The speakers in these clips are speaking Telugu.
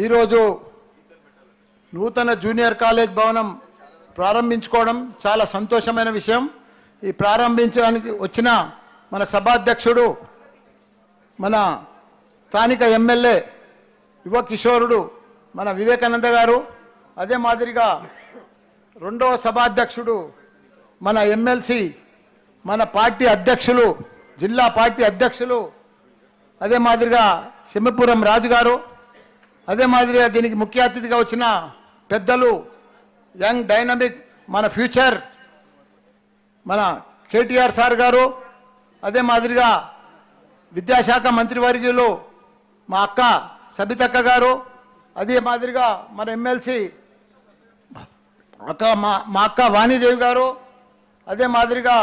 ఈరోజు నూతన జూనియర్ కాలేజ్ భవనం ప్రారంభించుకోవడం చాలా సంతోషమైన విషయం. ఈ ప్రారంభించడానికి వచ్చిన మన సభాధ్యక్షుడు మన స్థానిక ఎమ్మెల్యే యువ కిషోరుడు మన వివేకానంద గారు అదే మాదిరిగా రెండవ సభాధ్యక్షుడు మన ఎమ్మెల్సీ మన పార్టీ అధ్యక్షులు జిల్లా పార్టీ అధ్యక్షులు అదే మాదిరిగా సింహపురం రాజు గారు అదే మాదిరిగా దీనికి ముఖ్య అతిథిగా వచ్చిన పెద్దలు యంగ్ డైనమిక్ మన ఫ్యూచర్ మన కేటీఆర్ సార్ గారు అదే మాదిరిగా విద్యాశాఖ మంత్రివర్యులు మా అక్క సబితక్క గారు అదే మాదిరిగా మన ఎమ్మెల్సీ అక్క మా మా అక్క వాణిదేవి గారు అదే మాదిరిగా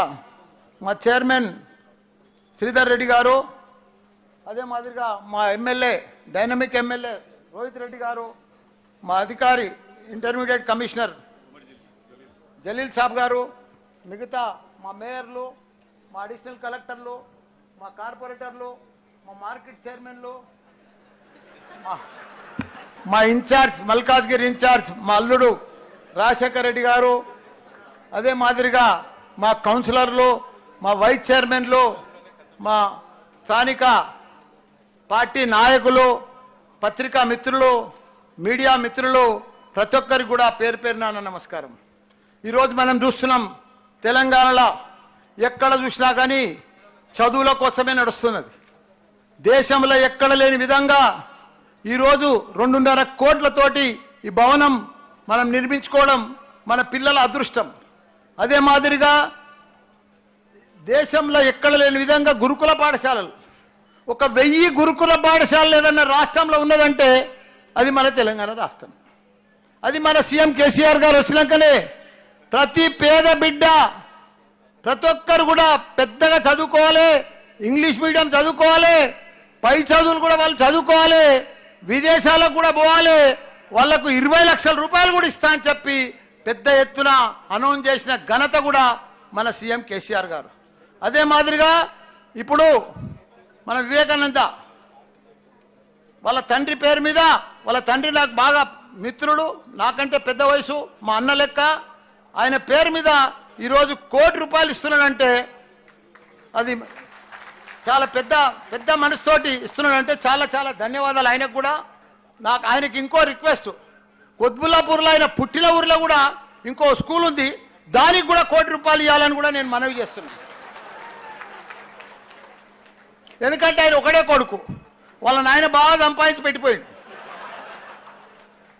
మా చైర్మన్ శ్రీధర్ రెడ్డి గారు అదే మాదిరిగా మా MLA dynamic MLA Rohit Reddy గారు మా అధికారి ఇంటర్మీడియట్ కమిషనర్ జలీల్ సాబ్ గారు మిగతా మా మేయర్లు మా అడిషనల్ కలెక్టర్లు మా కార్పొరేటర్లు మా మార్కెట్ చైర్మన్లు మా- మా ఇన్ఛార్జ్ మల్కాజ్గిరి ఇన్ఛార్జ్ మా అల్లుడు రాజశేఖర్ రెడ్డి గారు అదే మాదిరిగా మా కౌన్సిలర్లు మా వైస్ చైర్మన్లు మా స్థానిక పార్టీ నాయకులు పత్రికా మిత్రులు మీడియా మిత్రులు ప్రతి ఒక్కరికి కూడా పేరు పేరున నమస్కారం. ఈరోజు మనం చూస్తున్నాం తెలంగాణలో ఎక్కడ చూసినా కానీ చదువుల కోసమే నడుస్తున్నది. దేశంలో ఎక్కడ లేని విధంగా ఈరోజు రెండున్నర కోట్లతోటి ఈ భవనం మనం నిర్మించుకోవడం మన పిల్లల అదృష్టం. అదే మాదిరిగా దేశంలో ఎక్కడ లేని విధంగా గురుకుల పాఠశాలలు ఒక వెయ్యి గురుకుల పాఠశాలలు ఏదన్నా రాష్ట్రంలో ఉన్నదంటే అది మన తెలంగాణ రాష్ట్రం. అది మన సీఎం కేసీఆర్ గారు వచ్చినాకనే ప్రతి పేద బిడ్డ ప్రతి ఒక్కరు కూడా పెద్దగా చదువుకోవాలి ఇంగ్లీష్ మీడియం చదువుకోవాలి పై చదువులు కూడా వాళ్ళు చదువుకోవాలి విదేశాలకు కూడా పోవాలి వాళ్ళకు ఇరవై లక్షల రూపాయలు కూడా ఇస్తా అని చెప్పి పెద్ద ఎత్తున అనౌన్స్ చేసిన ఘనత కూడా మన సీఎం కేసీఆర్ గారు. అదే మాదిరిగా ఇప్పుడు మన వివేకానంద వాళ్ళ తండ్రి పేరు మీద వాళ్ళ తండ్రి నాకు బాగా మిత్రుడు నాకంటే పెద్ద వయసు మా అన్న లెక్క. ఆయన పేరు మీద ఈరోజు కోటి రూపాయలు ఇస్తున్నాడంటే అది చాలా పెద్ద పెద్ద మనసుతోటి ఇస్తున్నాడంటే చాలా చాలా ధన్యవాదాలు ఆయనకు కూడా. నాకు ఆయనకి ఇంకో రిక్వెస్ట్. కొద్బుల్లాపూర్లో ఆయన పుట్టిన ఊర్లో కూడా ఇంకో స్కూల్ ఉంది. దానికి కూడా కోటి రూపాయలు ఇవ్వాలని కూడా నేను మనవి చేస్తున్నాను. ఎందుకంటే ఆయన ఒకడే కొడుకు. వాళ్ళ నాయన బాగా సంపాదించి పెట్టిపోయాడు.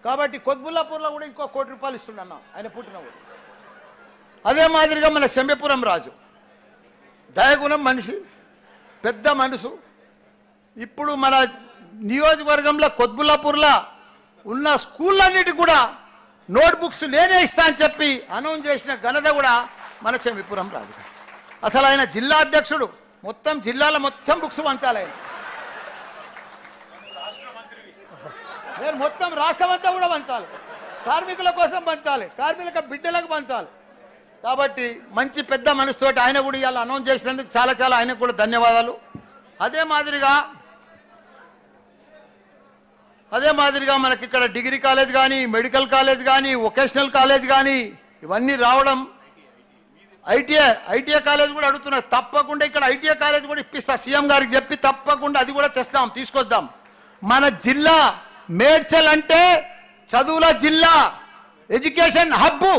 కాబట్టి కొద్బుల్లాపూర్లో కూడా ఇంకో కోటి రూపాయలు ఇస్తున్నాను ఆయన పుట్టిన ఊరు అదే మాదిరిగా మన శంబెపురం రాజు. దయగుణం మనిషి పెద్ద మనసు. ఇప్పుడు మన నియోజకవర్గంలో కొద్బుల్లాపూర్లో ఉన్న స్కూళ్ళన్నిటి కూడా నోట్బుక్స్ నేనే ఇస్తా అని చెప్పి అనౌన్స్ చేసిన ఘనత కూడా మన చెమిపురం రాజు. అసలు ఆయన జిల్లా అధ్యక్షుడు. మొత్తం జిల్లాలో మొత్తం బుక్స్ పంచాలి ఆయన నేను మొత్తం రాష్ట్రం అంతా కూడా పంచాలి. కార్మికుల కోసం పంచాలి. కార్మికుల బిడ్డలకు పంచాలి. కాబట్టి మంచి పెద్ద మనసుతో ఆయన కూడా ఇవాళ అనౌన్స్ చేసినందుకు చాలా చాలా ఆయనకు కూడా ధన్యవాదాలు. అదే మాదిరిగా అదే మాదిరిగా మనకి ఇక్కడ డిగ్రీ కాలేజ్ కానీ మెడికల్ కాలేజ్ కానీ వొకేషనల్ కాలేజ్ కానీ ఇవన్నీ రావడం ఐటీఐ ఐటీఐ కాలేజ్ కూడా అడుగుతున్నారు. తప్పకుండా ఇక్కడ ఐటీఐ కాలేజ్ కూడా ఇప్పిస్తా. సీఎం గారికి చెప్పి తప్పకుండా అది కూడా తెస్తాం తీసుకొద్దాం. మన జిల్లా మేడ్చల్ అంటే చదువుల జిల్లా ఎడ్యుకేషన్ హబ్బు.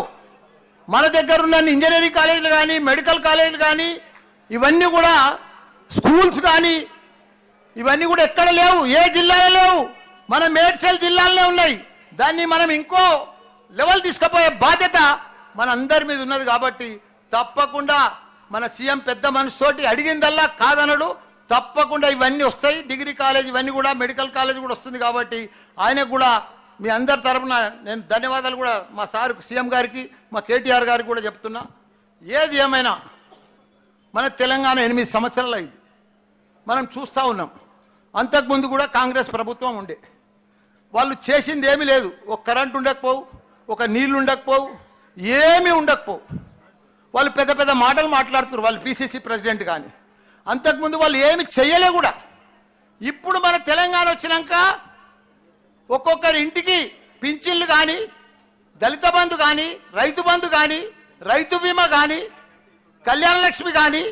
మన దగ్గర ఉన్న ఇంజనీరింగ్ కాలేజీలు కానీ మెడికల్ కాలేజీలు కానీ ఇవన్నీ కూడా స్కూల్స్ కానీ ఇవన్నీ కూడా ఎక్కడ లేవు ఏ జిల్లాలో లేవు. మన మేడ్చల్ జిల్లాలోనే ఉన్నాయి. దాన్ని మనం ఇంకో లెవెల్ తీసుకుపోయే బాధ్యత మన అందరి మీద ఉన్నది కాబట్టి తప్పకుండా మన సీఎం పెద్ద మనసుతోటి అడిగిందల్లా కాదనడు. తప్పకుండా ఇవన్నీ వస్తాయి. డిగ్రీ కాలేజ్ ఇవన్నీ కూడా మెడికల్ కాలేజ్ కూడా వస్తుంది కాబట్టి ఆయనకు కూడా మీ అందరి తరఫున నేను ధన్యవాదాలు కూడా మా సార్ సీఎం గారికి మా కేటీఆర్ గారికి కూడా చెప్తున్నా. ఏది ఏమైనా మన తెలంగాణ ఎనిమిది సంవత్సరాలు అయింది. మనం చూస్తూ ఉన్నాం. అంతకుముందు కూడా కాంగ్రెస్ ప్రభుత్వం ఉండే. వాళ్ళు చేసింది ఏమీ లేదు. ఒక కరెంట్ ఉండకపోవు ఒక నీళ్ళు ఉండకపోవు ఏమీ ఉండకపోవు. వాళ్ళు పెద్ద పెద్ద మాటలు మాట్లాడుతున్నారు వాళ్ళు పిసిసి ప్రెసిడెంట్ కానీ అంతకుముందు వాళ్ళు ఏమి చెయ్యలే కూడా. ఇప్పుడు మన తెలంగాణ వచ్చినాక ఒక్కొక్కరి ఇంటికి పింఛన్లు కానీ దళిత బంధు కానీ రైతు బంధు కానీ రైతు బీమా కానీ కళ్యాణ లక్ష్మి కానీ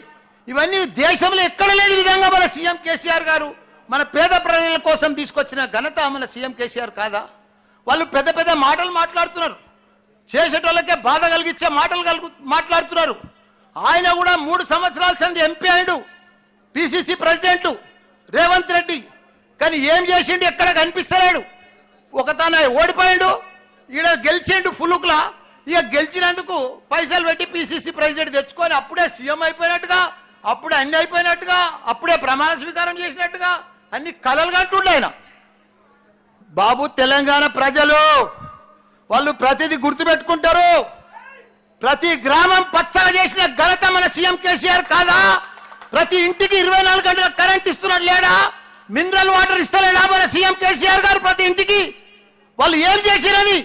ఇవన్నీ దేశంలో ఎక్కడ లేని విధంగా మన సీఎం కేసీఆర్ గారు మన పేద ప్రజల కోసం తీసుకొచ్చిన ఘనత మన సీఎం కేసీఆర్ కాదా? వాళ్ళు పెద్ద పెద్ద మాటలు మాట్లాడుతున్నారు. చేసేటోళ్ళకే బాధ కలిగించే మాటలు కలుగు మాట్లాడుతున్నారు. ఆయన కూడా మూడు సంవత్సరాల సంది ఎంపీ అయ్యాడు పిసిసి ప్రెసిడెంట్లు రేవంత్ రెడ్డి. కానీ ఏం చేసిండు ఎక్కడ కనిపిస్తలేడు. ఒక తన ఓడిపోయాడు ఈడ గెలిచిండు ఫులుక్లా. ఇక గెలిచినందుకు పైసలు పెట్టి పిసిసి ప్రెసిడెంట్ తెచ్చుకొని అప్పుడే సీఎం అయిపోయినట్టుగా అప్పుడే అన్ని అయిపోయినట్టుగా అప్పుడే ప్రమాణ స్వీకారం చేసినట్టుగా అన్ని కలలు కంటుండే ఆయన. బాబు తెలంగాణ ప్రజలు! వాళ్ళు ప్రతిదీ గుర్తుపెట్టుకుంటారు. ప్రతి గ్రామం పచ్చగా చేసిన ఘనత మన సీఎం కేసీఆర్ కాదా? ప్రతి ఇంటికి ఇరవై నాలుగు గంటల కరెంట్ ఇస్తున్నాడు లేడా? మినరల్ వాటర్ ఇస్తలేడా మన సీఎం కేసీఆర్ గారు ప్రతి ఇంటికి? వాళ్ళు ఏం చేసిరని?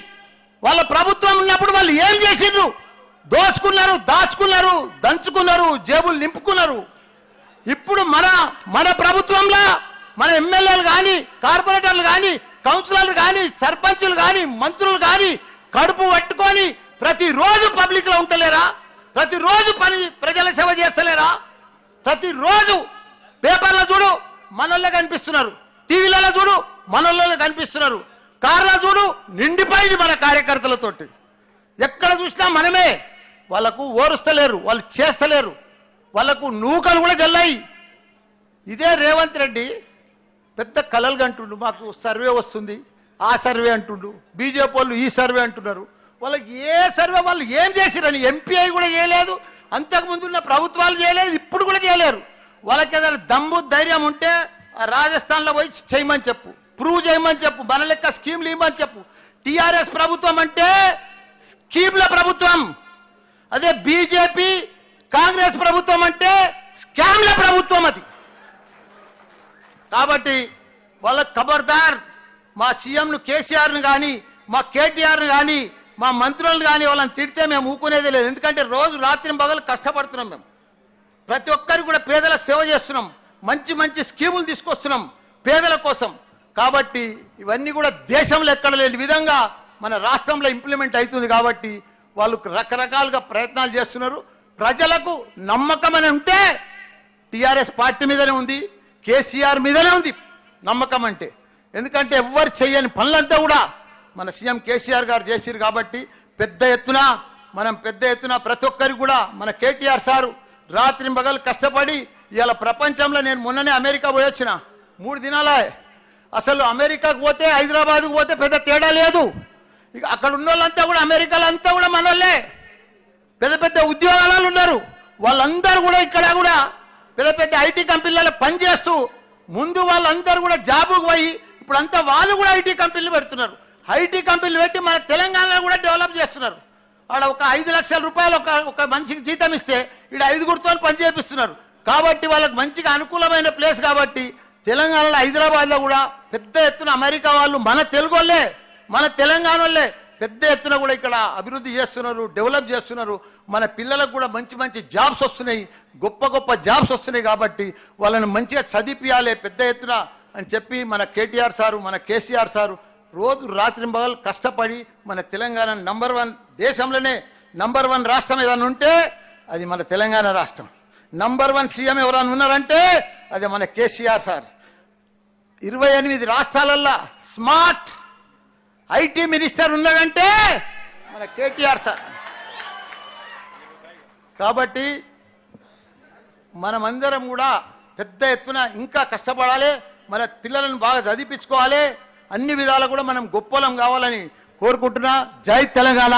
వాళ్ళ ప్రభుత్వం ఉన్నప్పుడు వాళ్ళు ఏం చేసిండ్రు దోచుకున్నారు దాచుకున్నారు దంచుకున్నారు జేబులు నింపుకున్నారు. ఇప్పుడు మన మన ప్రభుత్వంలో మన ఎమ్మెల్యేలు కానీ కార్పొరేటర్లు కానీ కౌన్సిలర్లు కానీ సర్పంచులు కానీ మంత్రులు కానీ కడుపు పట్టుకొని ప్రతిరోజు పబ్లిక్లో ఉంటలేరా? ప్రతిరోజు పని ప్రజల సేవ చేస్తలేరా? ప్రతిరోజు పేపర్లో చూడు మనోళ్ళే కనిపిస్తున్నారు. టీవీలలో చూడు మనల్లో కనిపిస్తున్నారు. కార్లో చూడు నిండిపోయింది మన కార్యకర్తలతోటి. ఎక్కడ చూసినా మనమే. వాళ్ళకు ఓరుస్తలేరు వాళ్ళు చేస్తలేరు. వాళ్ళకు నూకలు కూడా జల్లాయి. ఇదే రేవంత్ రెడ్డి పెద్ద కలలు అంటుండు మాకు సర్వే వస్తుంది. ఆ సర్వే అంటుండు. బీజేపీ వాళ్ళు ఈ సర్వే అంటున్నారు. వాళ్ళకి ఏ సర్వే వాళ్ళు ఏం చేసిరని ఎంపీఐ కూడా చేయలేదు. అంతకుముందు ఉన్న ప్రభుత్వాలు చేయలేదు. ఇప్పుడు కూడా చేయలేరు. వాళ్ళకి ఏదైనా దమ్ము ధైర్యం ఉంటే రాజస్థాన్లో పోయి చేయమని చెప్పు. ప్రూవ్ చేయమని చెప్పు. మన లెక్క స్కీమ్లు ఇవ్వమని చెప్పు. టీఆర్ఎస్ ప్రభుత్వం అంటే స్కీమ్ల ప్రభుత్వం. అదే బీజేపీ కాంగ్రెస్ ప్రభుత్వం అంటే స్కామ్ల ప్రభుత్వం అది. కాబట్టి వాళ్ళ ఖబర్దార్ మా సీఎంను కేసీఆర్ని కానీ మా కేటీఆర్ని కానీ మా మంత్రులను కానీ వాళ్ళని తిడితే మేము ఊకునేది లేదు. ఎందుకంటే రోజు రాత్రి పగలు కష్టపడుతున్నాం మేము. ప్రతి ఒక్కరికి కూడా పేదలకు సేవ చేస్తున్నాం. మంచి మంచి స్కీములు తీసుకొస్తున్నాం పేదల కోసం. కాబట్టి ఇవన్నీ కూడా దేశంలో ఎక్కడ లేని విధంగా మన రాష్ట్రంలో ఇంప్లిమెంట్ అవుతుంది కాబట్టి వాళ్ళు రకరకాలుగా ప్రయత్నాలు చేస్తున్నారు. ప్రజలకు నమ్మకం అని ఉంటే టీఆర్ఎస్ పార్టీ మీదనే ఉంది. కేసీఆర్ మీదనే ఉంది నమ్మకం అంటే. ఎందుకంటే ఎవ్వరు చేయని పనులంతా కూడా మన సీఎం కేసీఆర్ గారు చేసిరు కాబట్టి పెద్ద ఎత్తున మనం పెద్ద ఎత్తున ప్రతి ఒక్కరికి కూడా మన కేటీఆర్ సారు రాత్రి మగలు కష్టపడి ఇవాళ ప్రపంచంలో నేను మొన్ననే అమెరికా పోయొచ్చిన మూడు దినాలే. అసలు అమెరికాకు పోతే హైదరాబాద్కు పోతే పెద్ద తేడా లేదు. ఇక అక్కడ ఉన్న వాళ్ళంతా కూడా అమెరికాలో అంతా కూడా మనల్లే. పెద్ద పెద్ద ఉద్యోగాలు ఉన్నారు. వాళ్ళందరూ కూడా ఇక్కడ కూడా పెద్ద పెద్ద ఐటీ కంపెనీలలో పనిచేస్తూ ముందు వాళ్ళందరూ కూడా జాబుకు పోయి ఇప్పుడు అంతా వాళ్ళు కూడా ఐటీ కంపెనీలు పెడుతున్నారు. ఐటీ కంపెనీలు పెట్టి మన తెలంగాణలో కూడా డెవలప్ చేస్తున్నారు. ఆడ ఒక ఐదు లక్షల రూపాయలు ఒక ఒక మనిషికి జీతం ఇస్తే ఇక్కడ ఐదుగురితో పని చేపిస్తున్నారు. కాబట్టి వాళ్ళకి మంచిగా అనుకూలమైన ప్లేస్ కాబట్టి తెలంగాణలో హైదరాబాద్లో కూడా పెద్ద ఎత్తున అమెరికా వాళ్ళు మన తెలుగు వాళ్ళే మన తెలంగాణ పెద్ద ఎత్తున కూడా ఇక్కడ అభివృద్ధి చేస్తున్నారు డెవలప్ చేస్తున్నారు. మన పిల్లలకు కూడా మంచి మంచి జాబ్స్ వస్తున్నాయి గొప్ప గొప్ప జాబ్స్ వస్తున్నాయి కాబట్టి వాళ్ళని మంచిగా చదివియాలి పెద్ద ఎత్తున అని చెప్పి మన కేటీఆర్ సారు మన కేసీఆర్ సారు రోజు రాత్రి పగలు కష్టపడి మన తెలంగాణ నంబర్ వన్ దేశంలోనే నంబర్ వన్ రాష్ట్రం ఏదైనా ఉంటే అది మన తెలంగాణ రాష్ట్రం. నంబర్ వన్ సీఎం ఎవరైనా ఉన్నారంటే అది మన కేసీఆర్ సార్. ఇరవై ఎనిమిది రాష్ట్రాలల్లో స్మార్ట్ ఐటీ మినిస్టర్ ఉన్నదంటే మన కేటీఆర్ సార్. కాబట్టి మనమందరం కూడా పెద్ద ఎత్తున ఇంకా కష్టపడాలి మన పిల్లలను బాగా చదివించుకోవాలి అన్ని విధాలు కూడా మనం గొప్పలం కావాలని కోరుకుంటున్నా. జై తెలంగాణ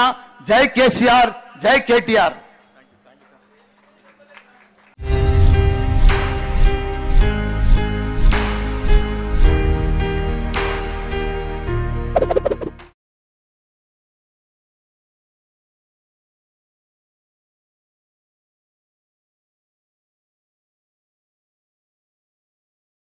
జై కేసీఆర్ జై కేటీఆర్.